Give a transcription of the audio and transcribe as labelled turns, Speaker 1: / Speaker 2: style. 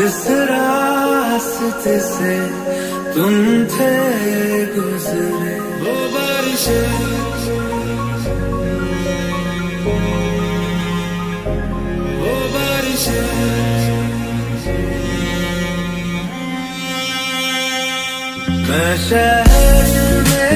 Speaker 1: जिस रास्ते से तुम थे गुजरे। वो बारिश वो बारिश मैं शहर में